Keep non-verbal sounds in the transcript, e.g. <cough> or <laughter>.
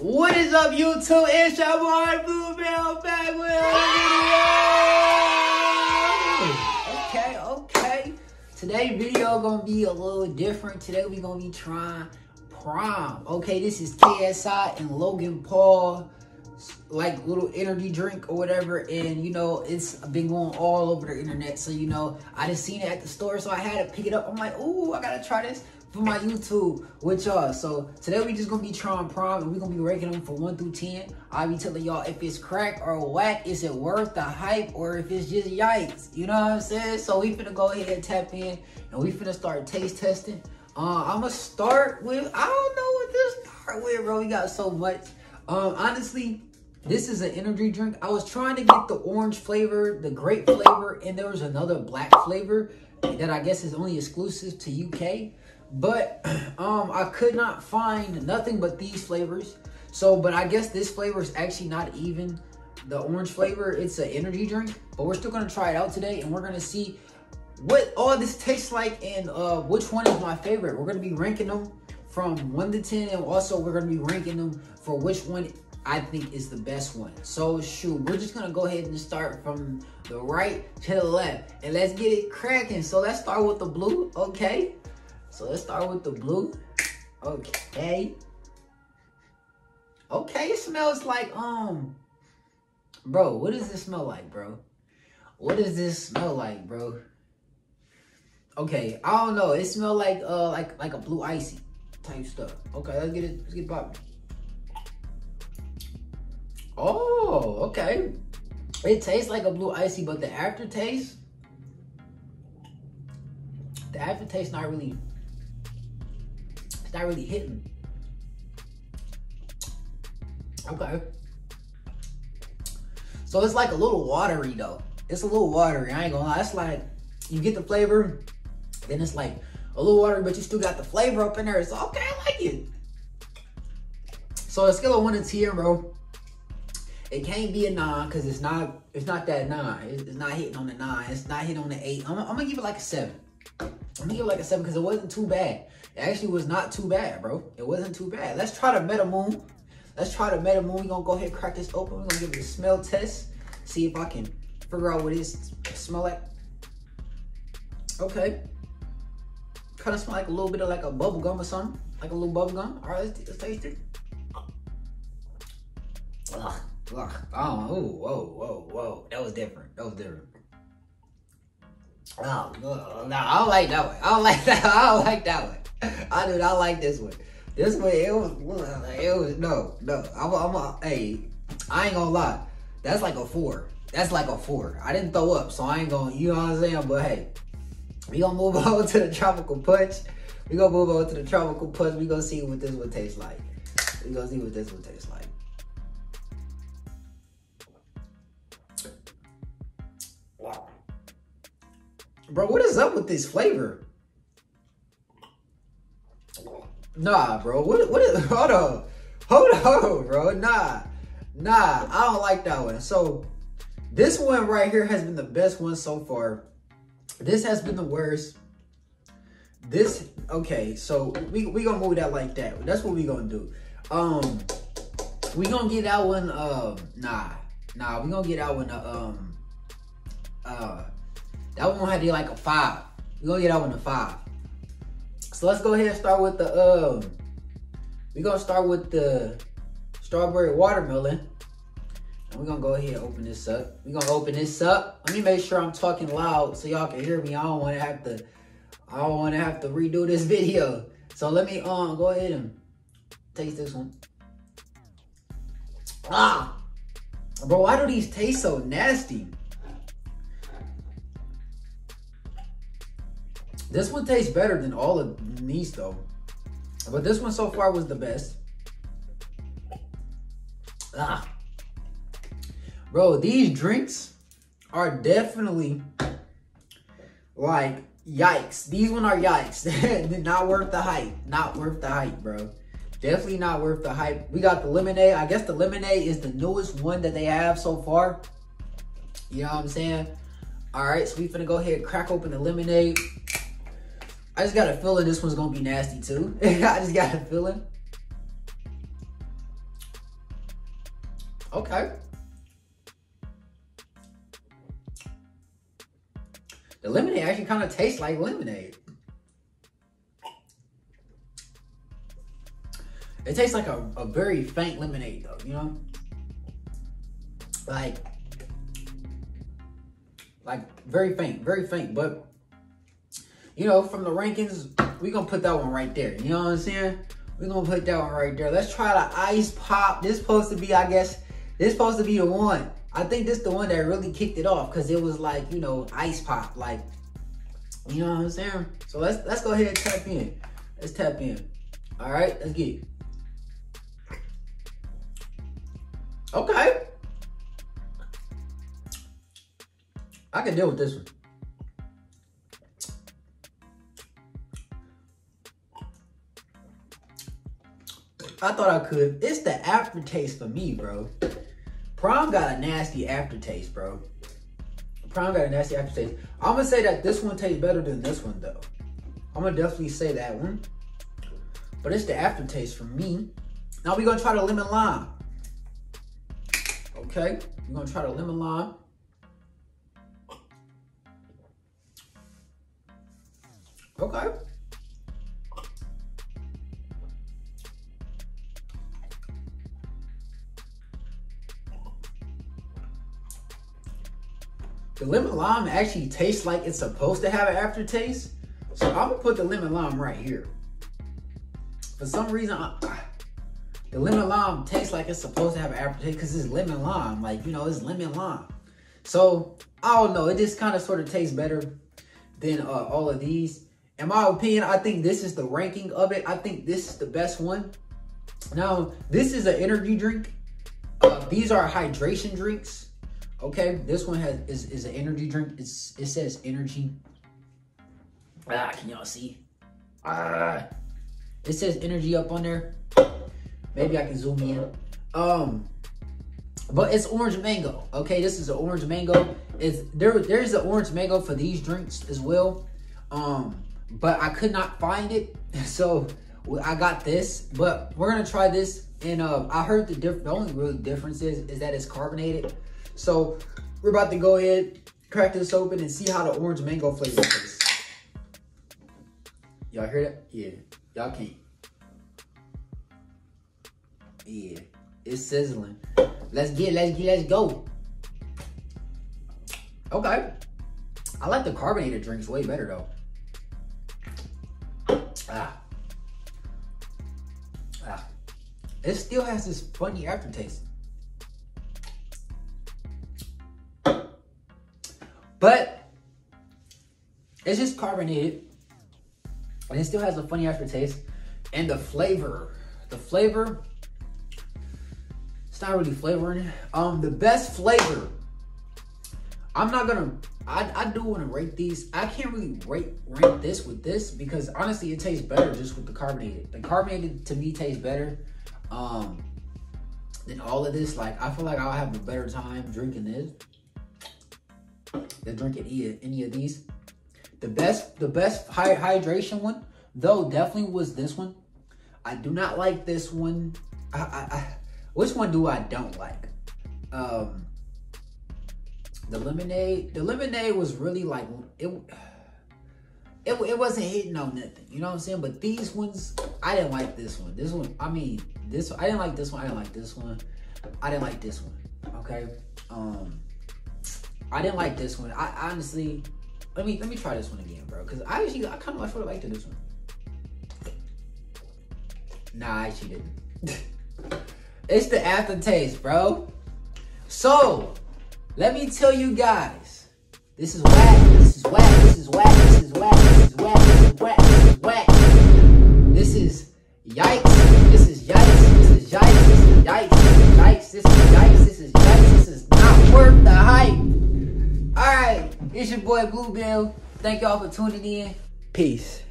What is up, YouTube? It's your boy Blue Bill back with a video. Okay, okay. Today video gonna be a little different. Today we gonna be trying Prime. Okay, this is KSI and Logan Paul like little energy drink or whatever and you know it's been going all over the internet so you know i just seen it at the store so i had to pick it up i'm like oh i gotta try this for my youtube with y'all. So today we just gonna be trying Prime and we gonna be ranking them from 1 through 10 i'll be telling y'all if it's crack or whack is it worth the hype or if it's just yikes? You know what i'm saying? So we finna go ahead and tap in and we finna start taste testing. Uh i'm gonna start with i don't know what to start with bro. We got so much. Um honestly this is an energy drink. I was trying to get the orange flavor, the grape flavor, and there was another black flavor that I guess is only exclusive to UK. But <clears throat> um, I could not find nothing but these flavors. So, but I guess this flavor is actually not even the orange flavor. It's an energy drink. But we're still gonna try it out today, and we're gonna see what all this tastes like and uh, which one is my favorite. We're gonna be ranking them from one to ten, and also we're gonna be ranking them for which one I think is the best one. So shoot, we're just gonna go ahead and start from the right to the left. And let's get it cracking. So let's start with the blue, okay? So let's start with the blue. Okay. Okay, it smells like um Bro, what does this smell like, bro? What does this smell like, bro? Okay, I don't know. It smells like uh like like a blue icy type stuff. Okay, let's get it let's get popping. Oh, okay. It tastes like a blue icy, but the aftertaste, the aftertaste not really, not really hitting. Okay. So it's like a little watery though. It's a little watery, I ain't gonna lie. It's like, you get the flavor, then it's like a little watery, but you still got the flavor up in there. It's okay, I like it. So a scale of one to 10, bro. It can't be a nine because it's not it's not that nine. It's, not hitting on the nine. It's not hitting on the eight. I'm, I'm gonna give it like a seven. I'm gonna give it like a seven because it wasn't too bad. It actually was not too bad, bro. It wasn't too bad. Let's try the Meta Moon. Let's try the Meta Moon. We're gonna go ahead and crack this open. We're gonna give it a smell test. See if I can figure out what it smell like. Okay. Kind of smell like a little bit of like a bubble gum or something. Like a little bubble gum. All right, let's, let's taste it. Ugh. Ugh. Oh, whoa, whoa, whoa. That was different. That was different. Oh, no, no, I don't like that one. I don't like <laughs> that. I don't like that one. I do not like this one. This one, it was, it was no, no. I'm, I'm a, hey, I ain't gonna lie. That's like a four. That's like a four. I didn't throw up, so I ain't gonna, you know what I'm saying? But hey, we gonna move <laughs> on to the tropical punch. We gonna move on to the tropical punch. We gonna see what this one tastes like. We gonna see what this one tastes like. Bro, what is up with this flavor? Nah, bro. What what is <laughs> hold on. Hold on, bro. Nah. Nah, I don't like that one. So this one right here has been the best one so far. This has been the worst. This okay, so we we gonna move that like that. That's what we gonna do. Um we gonna get that one um nah. Nah, we gonna get that one uh, um uh that one had to be like a five. We're gonna get that one a five. So let's go ahead and start with the um we're gonna start with the strawberry watermelon. And we're gonna go ahead and open this up. We're gonna open this up. Let me make sure I'm talking loud so y'all can hear me. I don't wanna have to I don't wanna have to redo this <laughs> video. So let me um go ahead and taste this one. Ah bro, why do these taste so nasty? This one tastes better than all of these though. But this one so far was the best. Ah. Bro, these drinks are definitely like yikes. These one are yikes. <laughs> not worth the hype. Not worth the hype, bro. Definitely not worth the hype. We got the lemonade. I guess the lemonade is the newest one that they have so far. You know what I'm saying? All right, so we finna go ahead and crack open the lemonade. I just got a feeling this one's gonna be nasty too. <laughs> I just got a feeling. Okay. The lemonade actually kind of tastes like lemonade. It tastes like a, a very faint lemonade though, you know? Like, like very faint, very faint, but you know, from the rankings, we gonna put that one right there. You know what I'm saying? we gonna put that one right there. Let's try the ice pop. This supposed to be, I guess, this supposed to be the one. I think this the one that really kicked it off because it was like, you know, ice pop. Like, you know what I'm saying? So let's let's go ahead and tap in. Let's tap in. All right, let's get it. Okay. I can deal with this one. I thought I could. It's the aftertaste for me, bro. Prime got a nasty aftertaste, bro. Prime got a nasty aftertaste. I'm gonna say that this one tastes better than this one, though. I'm gonna definitely say that one. But it's the aftertaste for me. Now we're gonna try the lemon lime. Okay, we're gonna try the lemon lime. Okay. The lemon lime actually tastes like it's supposed to have an aftertaste. So I'm gonna put the lemon lime right here. For some reason, I, the lemon lime tastes like it's supposed to have an aftertaste because it's lemon lime. Like, you know, it's lemon lime. So, I don't know. It just kind of sort of tastes better than uh, all of these. In my opinion, I think this is the ranking of it. I think this is the best one. Now, this is an energy drink. Uh, these are hydration drinks. Okay, this one has is, is an energy drink. It's it says energy. Ah, can y'all see? Ah, it says energy up on there. Maybe I can zoom in. Um, but it's orange mango. Okay, this is an orange mango. It's there. There's an orange mango for these drinks as well. Um, but I could not find it, <laughs> so I got this. But we're gonna try this. And uh, I heard the diff- the only real difference is is that it's carbonated. So we're about to go ahead, crack this open and see how the orange mango flavor tastes. Y'all hear that? Yeah, y'all can't. Yeah, it's sizzling. Let's get, let's get, let's go. Okay. I like the carbonated drinks way better though. Ah. Ah. It still has this funny aftertaste. But it's just carbonated. And it still has a funny aftertaste. And the flavor, the flavor, it's not really flavoring. Um, the best flavor, I'm not gonna, I, I do wanna rate these. I can't really rate rank this with this because honestly it tastes better just with the carbonated. The carbonated to me tastes better. Um, than all of this. Like I feel like I'll have a better time drinking this than drinking any, any of these. The best, the best high hydration one, though, definitely was this one. I do not like this one. I, I, I, which one do I don't like? Um, the lemonade. The lemonade was really like it. It, it wasn't hitting on nothing, you know what I'm saying? But these ones, I didn't like this one. This one, I mean, this I didn't like this one. I didn't like this one. I didn't like this one. Okay. Um, I didn't like this one. I honestly, let me let me try this one again, bro. Cause I actually I kind of like liked this one. Nah, I actually didn't. <laughs> it's the aftertaste, bro. So, let me tell you guys. This is whack. This is whack. This is whack. Thank y'all for tuning in. Peace.